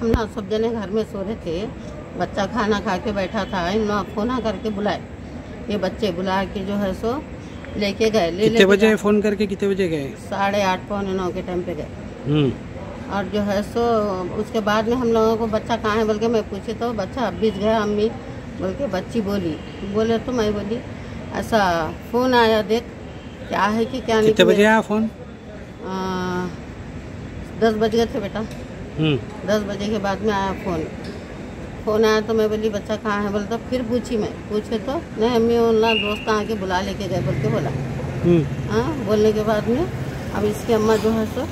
हम ना सब जने घर में सो रहे थे। बच्चा खाना खा के बैठा था इन लोग फ़ोन करके बुलाए। ये बच्चे बुला के जो है सो लेके गए ले कितने बजे फ़ोन करके कितने बजे गए? साढ़े आठ पौने नौ के टाइम पे गए। हम्म। और जो है सो उसके बाद में हम लोगों को बच्चा कहाँ है बोल के मैं पूछी तो बच्चा अब बीच गया अम्मी बोल के बच्ची बोली। बोले तो मैं बोली ऐसा फ़ोन आया देख क्या है कि क्या नहीं कितने बजे आया फ़ोन? दस बज गए थे बेटा। दस बजे के बाद में आया फ़ोन। फ़ोन आया तो मैं बोली बच्चा कहाँ है? बोले तो फिर पूछी मैं। पूछे तो नहीं अम्मी उन्ना दोस्त आके बुला लेके गए बोल के बोला। हम्म। हाँ बोलने के बाद में अब इसकी अम्मा जो है सो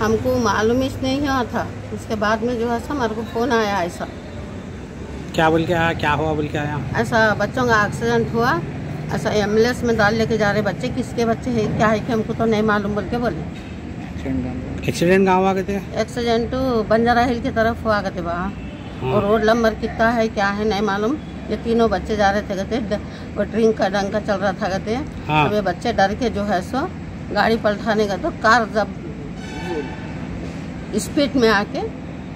हमको मालूम ही नहीं हुआ था। उसके बाद में जो है सो हमारे को फ़ोन आया ऐसा। क्या बोल के आया? क्या हुआ बोल के आया? ऐसा बच्चों का एक्सीडेंट हुआ। ऐसा एंबुलेंस में डाल लेके जा रहे बच्चे किसके बच्चे हैं क्या है कि हमको तो नहीं मालूम बोल के बोले। एक्सीडेंट कहाँ हुआ कहते एक्सीडेंट बंजारा हिल की तरफ़ हुआ करते वहाँ। हाँ। और रोड नंबर कितना है क्या है नहीं मालूम। ये तीनों बच्चे जा रहे थे कहते वो ड्रिंक का डंग का चल रहा था कहते हाँ। ये बच्चे डर के जो है सो गाड़ी पलटाने का तो कार जब स्पीड में आके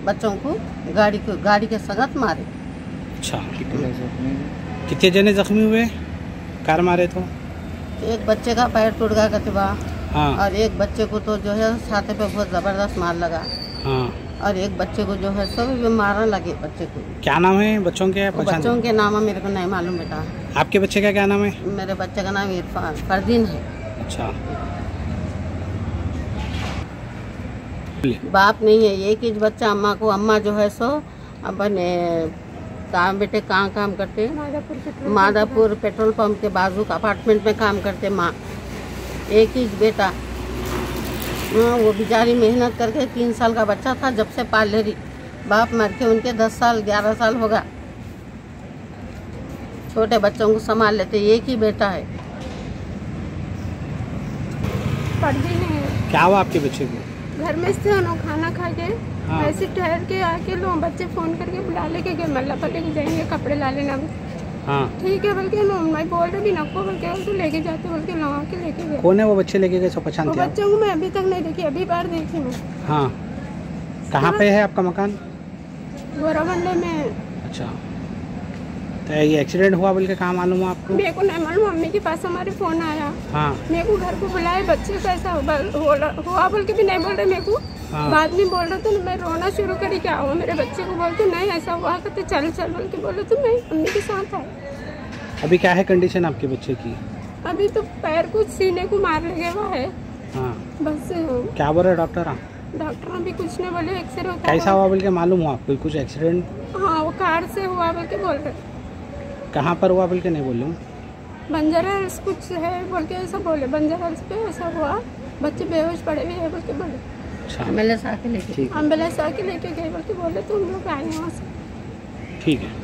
बच्चों को गाड़ी को गाड़ी के संगत मारे। अच्छा। कितने जने जख्मी हुए? कार मारे तो? एक बच्चे का पैर टूट गया कहते वहाँ। हाँ। और एक बच्चे को तो जो है छाते पे बहुत ज़बरदस्त मार लगा। हाँ। और एक बच्चे को जो है सब भी मारने लगे बच्चे को। क्या नाम है बच्चों के बच्चों के नाम है मेरे को नहीं मालूम बेटा। आपके बच्चे का क्या नाम है? मेरे बच्चे का नाम इरफान फरदीन है। अच्छा। बाप नहीं है एक ही बच्चा अम्मा को अम्मा जो है सो अपने काम बेटे कहाँ काम करते मादापुर पेट्रोल पंप के बाजू का अपार्टमेंट में काम करते माँ। एक ही बेटा। हाँ, वो बेचारी मेहनत करके तीन साल का बच्चा था जब से पाल ले रही। बाप मर के उनके दस साल ग्यारह साल होगा। छोटे बच्चों को संभाल लेते एक ही बेटा है। पढ़ती नहीं क्या हुआ आपके बच्चे को? घर में से उन्होंने खाना खा के हाँ। ऐसे ठहर के आके लो बच्चे फ़ोन करके बुला लेके गए मल्ला पर लेके जाएँगे कपड़े ला लेना हाँ। ठीक है बल्कि नो मैं बोल रही भी नको बल्कि बोल तो लेके जाते बोल के लगा के लेके गए। कौन है वो बच्चे लेके गए सब वो हैं आप? बच्चों को मैं अभी तक नहीं देखी अभी बार देखी मैं हाँ। कहाँ पे है आपका मकान? गोरा मंडे में अच्छा। तो ये एक्सीडेंट हुआ बोल के कहाँ मालूम हुआ आपको? मेरे को नहीं मालूम मम्मी के पास हमारे फ़ोन आया। हाँ। मेरे को घर को बुलाए बच्चे को ऐसा हुआ- हुआ हुआ बोल के भी नहीं बोल रहे मेरे को। हाँ। बाद में बोल रहे थे मैं रोना शुरू करी क्या हुआ? मेरे बच्चे को बोलते नहीं ऐसा हुआ कहते चल चल। बोल के बोले तो मैं मम्मी के साथ आए अभी क्या है कंडीशन आपके बच्चे की? अभी तो पैर को सीने को मार लगे हुआ है। हाँ। बस क्या बोल रहे डॉक्टर डॉक्टर अभी कुछ नहीं बोले एक्सरे कैसा हुआ। बोल के मालूम हुआ आपको? कुछ एक्सीडेंट हाँ वो कार से हुआ बोल के बोल रहे। कहाँ पर हुआ बोल के? नहीं बोलूँ। बंजारा कुछ है बोल के ऐसा बोले बंजारा पे ऐसा हुआ। बच्चे बेहोश पड़े हुए हैं बोल के बोले। अच्छा। एम आके लेके। एंबुलेंस आके लेके गए बल्कि बोले तो हम लोग आए वहाँ से। ठीक है।